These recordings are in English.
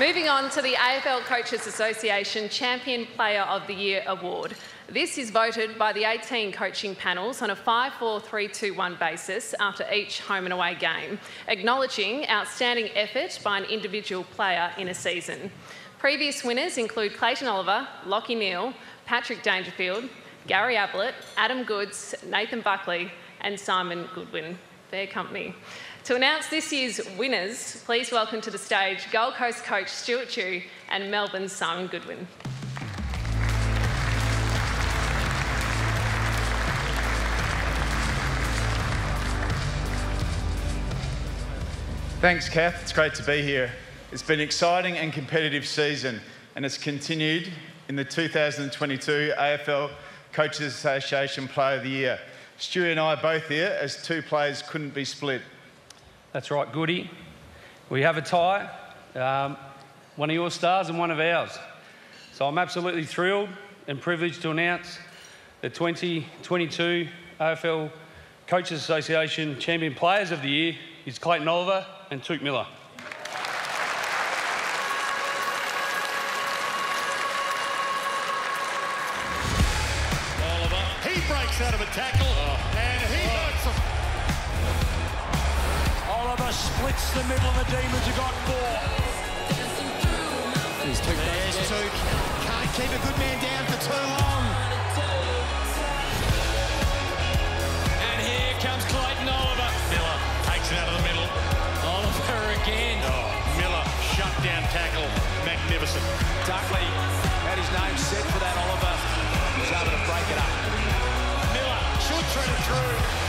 Moving on to the AFL Coaches Association Champion Player of the Year Award. This is voted by the 18 coaching panels on a 5 4 3 2 1 basis after each home and away game, acknowledging outstanding effort by an individual player in a season. Previous winners include Clayton Oliver, Lachie Neale, Patrick Dangerfield, Gary Ablett, Adam Goodes, Nathan Buckley, and Simon Goodwin. Fair company. To announce this year's winners, please welcome to the stage Gold Coast coach Stuart Dew and Melbourne's Simon Goodwin. Thanks, Kath. It's great to be here. It's been an exciting and competitive season, and it's continued in the 2022 AFL Coaches Association Player of the Year. Stewie and I are both here as two players couldn't be split. That's right, Goody. We have a tie, um, one of your stars and one of ours. So I'm absolutely thrilled and privileged to announce the 2022 AFL Coaches Association Champion Players of the Year is Clayton Oliver and Touk Miller. Oliver splits the middle of the Demons have got four. There's Touk. Can't keep a good man down for too long. And here comes Clayton Oliver. Miller takes it out of the middle. Oliver again. Oh, Miller, shutdown tackle. Magnificent. Duckley had his name set for that. Oliver was able to break it up. Miller should thread it through.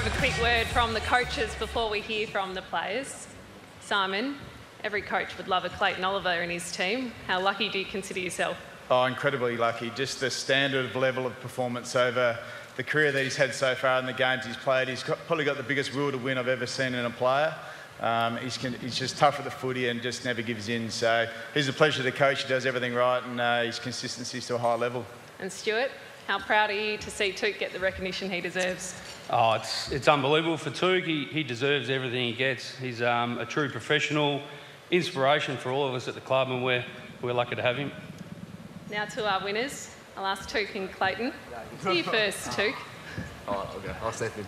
I'll a quick word from the coaches before we hear from the players. Simon, every coach would love a Clayton Oliver in his team. How lucky do you consider yourself? Oh, incredibly lucky. Just the standard of level of performance over the career that he's had so far and the games he's played. He's got, probably got the biggest will to win I've ever seen in a player. Um, he's, con- he's just tough at the footy and just never gives in. So he's a pleasure to coach. He does everything right and uh, his consistency is to a high level. And Stuart, how proud are you to see Touk get the recognition he deserves? Oh, it's, it's unbelievable for Touk. He, he deserves everything he gets. He's um, a true professional, inspiration for all of us at the club, and we're, we're lucky to have him. Now to our winners. I'll ask Touk and Clayton. To you first, Touk. Oh, okay. I'll step in.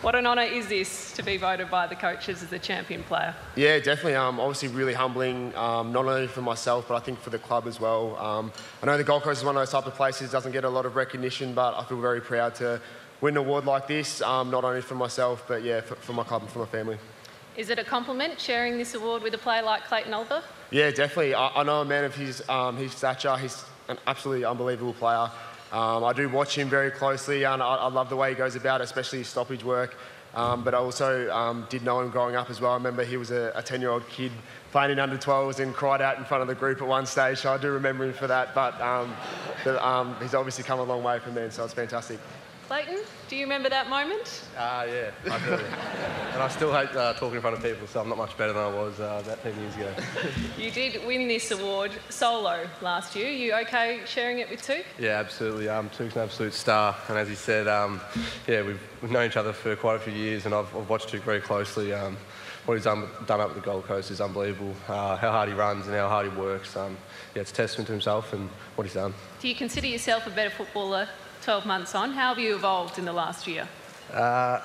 What an honour is this to be voted by the coaches as the champion player? Yeah, definitely. Um, obviously, really humbling, um, not only for myself, but I think for the club as well. Um, I know the Gold Coast is one of those type of places doesn't get a lot of recognition, but I feel very proud to win an award like this, um, not only for myself, but yeah, for, for my club and for my family. Is it a compliment sharing this award with a player like Clayton Oliver? Yeah, definitely. I, I know a man of his, um, his stature. He's an absolutely unbelievable player. Um, I do watch him very closely, and I, I love the way he goes about, it, especially his stoppage work. Um, but I also um, did know him growing up as well. I remember he was a 10 year old kid playing in under 12s and cried out in front of the group at one stage, so I do remember him for that. But um, the, um, he's obviously come a long way from then, so it's fantastic. Clayton, do you remember that moment? Ah, yeah, I do. and I still hate uh, talking in front of people, so I'm not much better than I was uh, about 10 years ago. You did win this award solo last year. You okay sharing it with Touk? Yeah, absolutely. Um, Touk's an absolute star, and as he said, um, yeah, we've, we've known each other for quite a few years, and I've, I've watched Touk very closely. Um, what he's done, done up with the Gold Coast is unbelievable. Uh, how hard he runs and how hard he works. Um, yeah, it's a testament to himself and what he's done. Do you consider yourself a better footballer 12 months on? How have you evolved in the last year? Uh,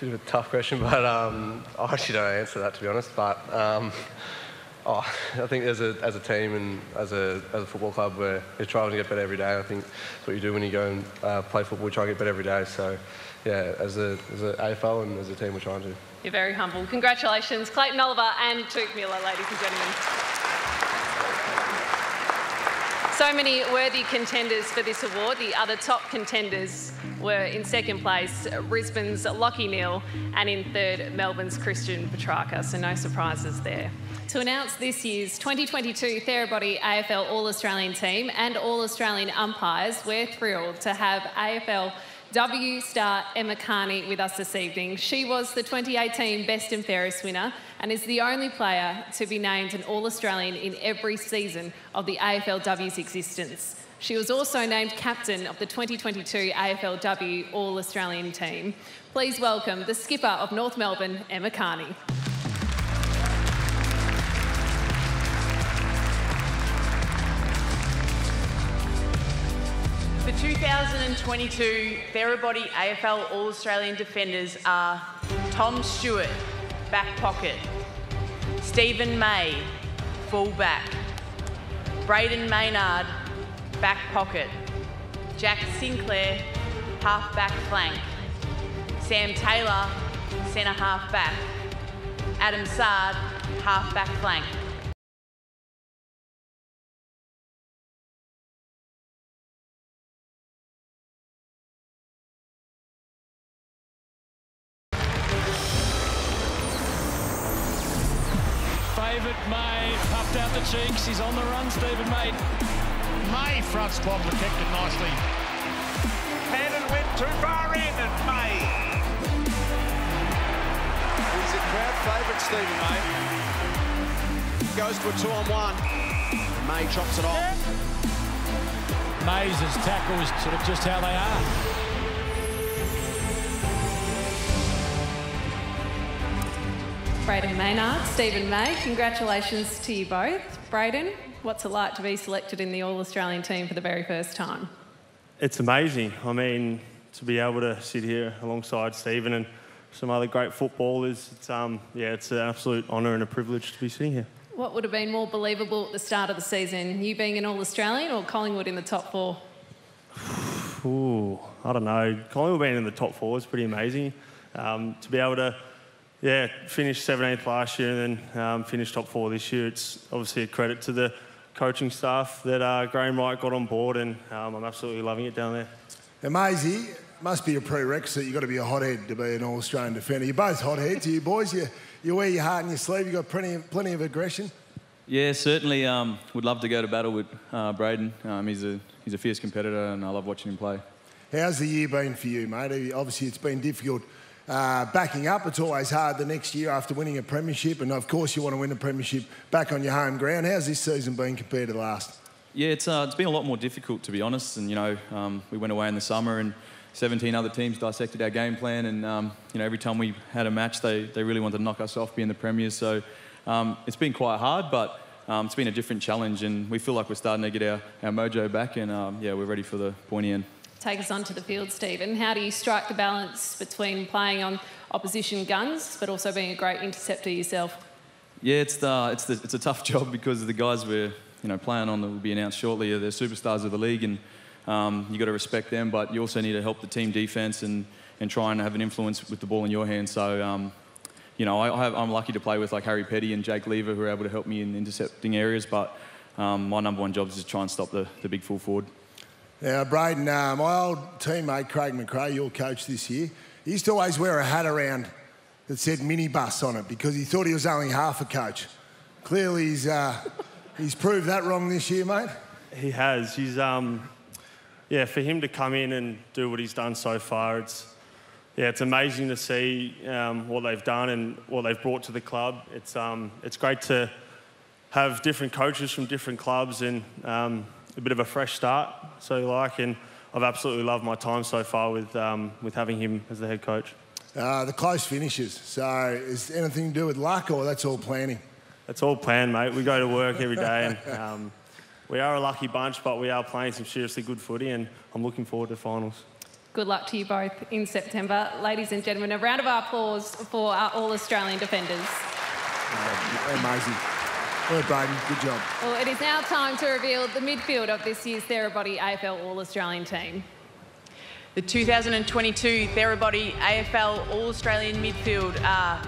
bit of a tough question, but um, I actually don't answer that to be honest. But um, oh, I think as a, as a team and as a, as a football club, we're, we're trying to get better every day. I think that's what you do when you go and uh, play football. We try to get better every day. So, yeah, as a as a AFL and as a team, we're trying to. You're very humble. Congratulations, Clayton Oliver and Touk Miller, ladies and gentlemen. So many worthy contenders for this award. The other top contenders were in second place Brisbane's Lachie Neale and in third Melbourne's Christian Petracca, so no surprises there. To announce this year's 2022 Therabody AFL All Australian team and All Australian umpires, we're thrilled to have AFL W star Emma Kearney with us this evening. She was the 2018 Best and Fairest winner and is the only player to be named an All Australian in every season of the AFLW's existence. She was also named captain of the 2022 AFLW All Australian team. Please welcome the skipper of North Melbourne, Emma Kearney. The 2022 Therabody AFL All Australian defenders are Tom Stewart, back pocket, Steven May, full back, Brayden Maynard, back pocket, Jack Sinclair, half back flank, Sam Taylor, centre half back, Adam Saad, half back flank. May front spot protected nicely. Cannon went too far in and May. He's a crowd favourite, Steven May. Goes to a two on one. May chops it off. Mays' tackles sort of just how they are. Brayden Maynard, Steven May, congratulations to you both. Brayden, what's it like to be selected in the All Australian team for the very first time? It's amazing. I mean, to be able to sit here alongside Steven and some other great footballers, it's, um, yeah, it's an absolute honour and a privilege to be sitting here. What would have been more believable at the start of the season, you being an All Australian or Collingwood in the top four? Ooh, I don't know. Collingwood being in the top four is pretty amazing. Um, to be able to, yeah, finished 17th last year and then um, finish top four this year, it's obviously a credit to the coaching staff that uh, Graham Wright got on board, and um, I'm absolutely loving it down there. Amazing. Must be a prerequisite. You've got to be a hothead to be an All Australian defender. You're both hotheads, you boys. You, you wear your heart in your sleeve. You've got plenty of, plenty of aggression. Yeah, certainly. Um, would love to go to battle with uh, Brayden. Um, he's a he's a fierce competitor, and I love watching him play. How's the year been for you, mate? Obviously, it's been difficult uh, backing up. It's always hard the next year after winning a premiership, and of course, you want to win a premiership back on your home ground. How's this season been compared to the last? Yeah, it's uh, it's been a lot more difficult to be honest. And you know, um, we went away in the summer, and 17 other teams dissected our game plan, and um, you know, every time we had a match, they they really wanted to knock us off being the premiers. So um, it's been quite hard, but. Um, it's been a different challenge, and we feel like we're starting to get our, our mojo back, and um, yeah, we're ready for the pointy end. Take us onto the field, Steven. How do you strike the balance between playing on opposition guns but also being a great interceptor yourself? Yeah, it's the, it's the, it's a tough job because the guys we're you know playing on that will be announced shortly They're the superstars of the league, and um, you got to respect them, but you also need to help the team defense and and try and have an influence with the ball in your hands. So. Um, you know, I, am lucky to play with like Harry Petty and Jake Lever who are able to help me in intercepting areas, but um, my number one job is to try and stop the, the big full forward. Now, Brayden, uh, my old teammate Craig McRae, your coach this year, he used to always wear a hat around that said minibus on it because he thought he was only half a coach. Clearly, he's, uh, he's proved that wrong this year, mate. He has. He's, um, yeah, for him to come in and do what he's done so far, it's, yeah, it's amazing to see um, what they've done and what they've brought to the club. It's, um, it's great to have different coaches from different clubs and um, a bit of a fresh start, so you like. And I've absolutely loved my time so far with, um, with having him as the head coach. Uh, the close finishes. So, is anything to do with luck or that's all planning? It's all planned, mate. We go to work every day and um, we are a lucky bunch, but we are playing some seriously good footy and I'm looking forward to finals. Good luck to you both in September. Ladies and gentlemen, a round of applause for our All Australian defenders. Amazing. Well, Brayden, good job. Well, it is now time to reveal the midfield of this year's Therabody AFL All Australian team. The 2022 Therabody AFL All Australian midfield are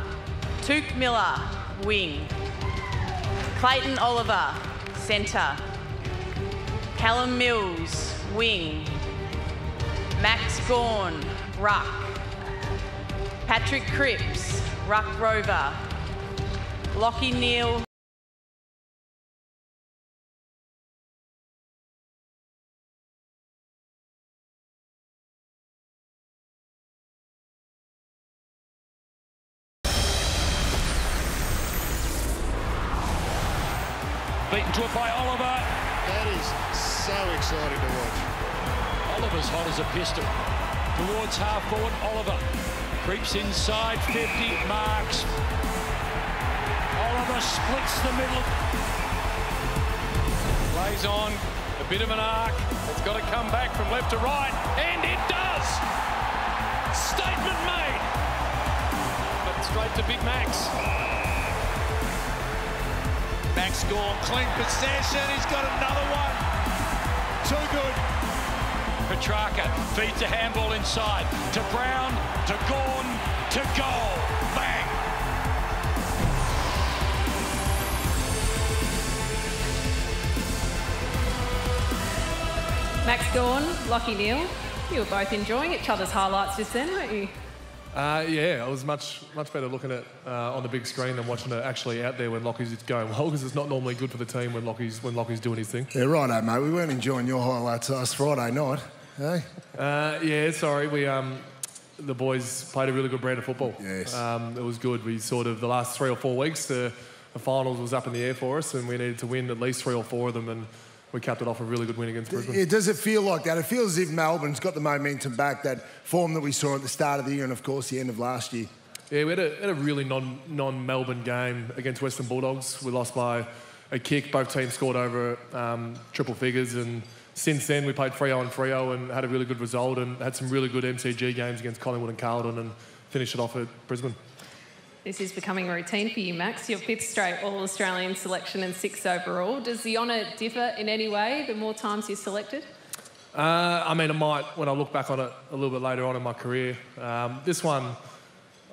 Touk Miller, wing, Clayton Oliver, centre, Callum Mills, wing, Max Gawn, ruck. Patrick Cripps, ruck rover. Lachie Neale, beaten to it by Oliver. That is so exciting to watch. Oliver's hot as a pistol. Towards half forward, Oliver creeps inside 50, marks. Oliver splits the middle. Lays on a bit of an arc. It's got to come back from left to right, and it does. Statement made. But straight to Big Max. Max clean possession. He's got another one. Too good. Petracca feeds a handball inside to Brown, to Gawn, to goal. Bang! Max Gawn, Lachie Neale, you were both enjoying each other's highlights just then, weren't you? Uh, yeah, it was much much better looking at uh, on the big screen than watching it actually out there when Lachie's going well because it's not normally good for the team when Lachie's when Lachie's doing his thing. Yeah, righto, mate. We weren't enjoying your highlights last Friday night, hey? Uh, yeah, sorry, we um, the boys played a really good brand of football. Yes. um, it was good. We sort of the last three or four weeks the, the finals was up in the air for us and we needed to win at least three or four of them and we capped it off a really good win against Brisbane. It, does it feel like that? It feels as if Melbourne's got the momentum back, that form that we saw at the start of the year and, of course, the end of last year. Yeah, we had a, had a really non, non-Melbourne game against Western Bulldogs. We lost by a kick. Both teams scored over um, triple figures. And since then, we played Freo and Freo and had a really good result and had some really good MCG games against Collingwood and Carlton and finished it off at Brisbane. This is becoming routine for you, Max. Your fifth straight All Australian selection and sixth overall. Does the honour differ in any way the more times you're selected? Uh, I mean, it might when I look back on it a little bit later on in my career. Um, this one,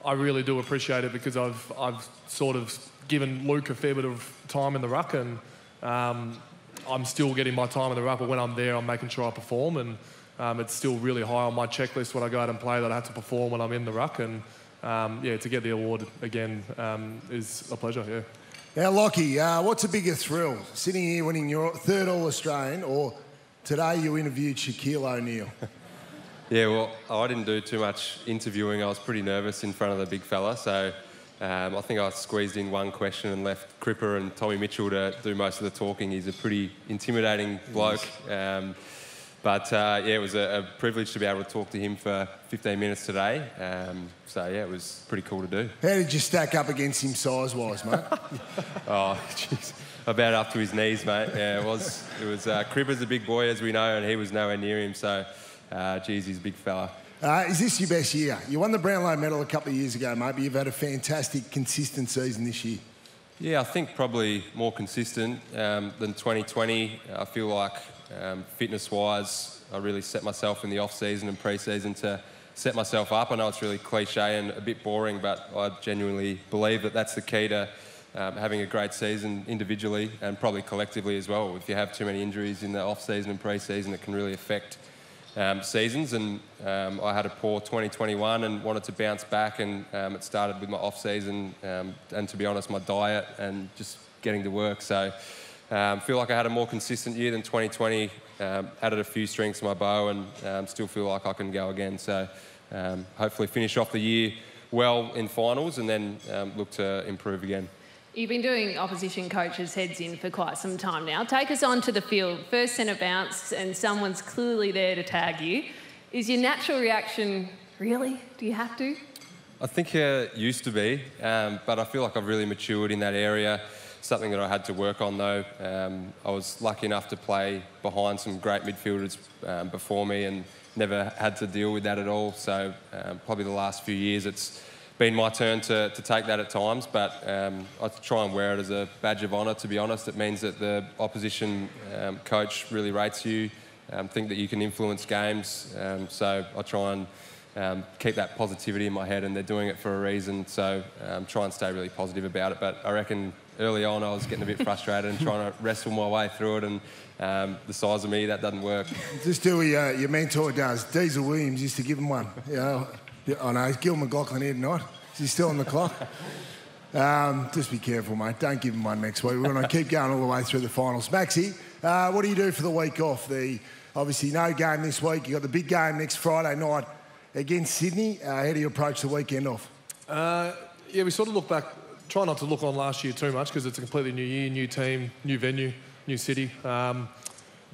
I really do appreciate it because I've I've sort of given Luke a fair bit of time in the ruck, and um, I'm still getting my time in the ruck. But when I'm there, I'm making sure I perform, and um, it's still really high on my checklist when I go out and play that I have to perform when I'm in the ruck, and um, yeah, to get the award again um, is a pleasure. Yeah. Now, Lachie, uh, what's a bigger thrill? Sitting here winning your third All Australian, or today you interviewed Shaquille O'Neal? Yeah, well, I didn't do too much interviewing. I was pretty nervous in front of the big fella, so um, I think I squeezed in one question and left Cripper and Tommy Mitchell to do most of the talking. He's a pretty intimidating bloke. Um, but uh, yeah, it was a, a, privilege to be able to talk to him for 15 minutes today. Um, so yeah, it was pretty cool to do. How did you stack up against him size wise, mate? oh, jeez. About up to his knees, mate. Yeah, it was. It was. Uh, Cripper's a big boy, as we know, and he was nowhere near him. So, uh, geez, he's a big fella. Uh, is this your best year? You won the Brownlow medal a couple of years ago, mate, but you've had a fantastic, consistent season this year. Yeah, I think probably more consistent um, than 2020. I feel like um, fitness-wise, I really set myself in the off-season and pre-season to set myself up. I know it's really cliche and a bit boring, but I genuinely believe that that's the key to um, having a great season individually and probably collectively as well. If you have too many injuries in the off-season and pre-season, it can really affect um, seasons. And um, I had a poor 2021 and wanted to bounce back, and um, it started with my off-season um, and, to be honest, my diet and just getting to work. So. Um, feel like I had a more consistent year than 2020. Um, added a few strings to my bow, and um, still feel like I can go again. So hopefully finish off the year well in finals, and then look to improve again. You've been doing opposition coaches' heads in for quite some time now. Take us on to the field. First centre bounce, and someone's clearly there to tag you. Is your natural reaction, really? Do you have to? I think it used to be, um, but I feel like I've really matured in that area something that I had to work on though. Um, I was lucky enough to play behind some great midfielders um, before me and never had to deal with that at all. So um, probably the last few years it's been my turn to, to take that at times, but um, I try and wear it as a badge of honour, to be honest. It means that the opposition um, coach really rates you, um, think that you can influence games. so I try and um, keep that positivity in my head, and they're doing it for a reason. So um, try and stay really positive about it. But I reckon early on I was getting a bit frustrated and trying to wrestle my way through it, and um, the size of me that doesn't work. Just do what uh, your mentor does. Diesel Williams used to give him one. You know, I know Gil McLachlan here tonight. Is he still on the clock? Um, just be careful, mate. Don't give him one next week. We're going to keep going all the way through the finals. Maxi, uh, what do you do for the week off? The obviously no game this week. You got the big game next Friday night against Sydney. Uh, how do you approach the weekend off? Uh, yeah, we sort of look back try not to look on last year too much because it's a completely new year, new team, new venue, new city. Um,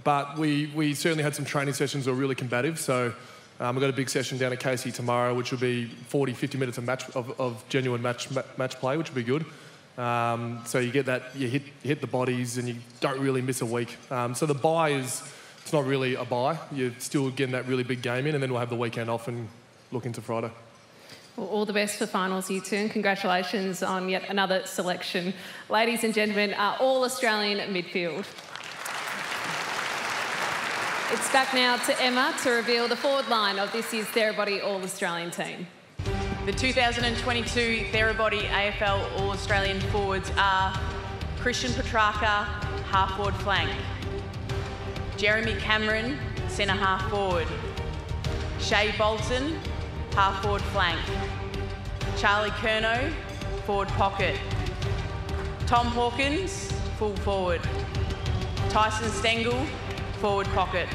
but we, we certainly had some training sessions that were really combative. So um, we've got a big session down at Casey tomorrow, which will be 40, 50 minutes of, match, of, of genuine match, match play, which will be good. Um, so you get that, you hit, hit the bodies and you don't really miss a week. Um, so the bye is, it's not really a bye. You're still getting that really big game in and then we'll have the weekend off and look into Friday. Well, all the best for finals, you two, and congratulations on yet another selection. Ladies and gentlemen, our all Australian midfield. It's back now to Emma to reveal the forward line of this year's Therabody All Australian team. The 2022 Therabody AFL All Australian forwards are Christian Petracca, half forward flank, Jeremy Cameron, centre half forward, Shai Bolton, half forward flank, Charlie Curnow, forward pocket, Tom Hawkins, full forward, Tyson Stengel, forward pocket.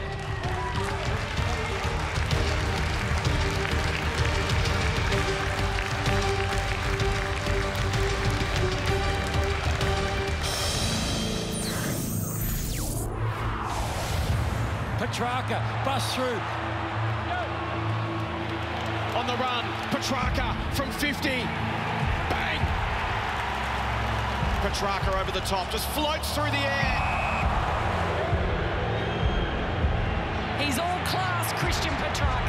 Petracca, bust through. On the run, Petracca from 50. Bang! Petracca over the top, just floats through the air. Christian Petracca.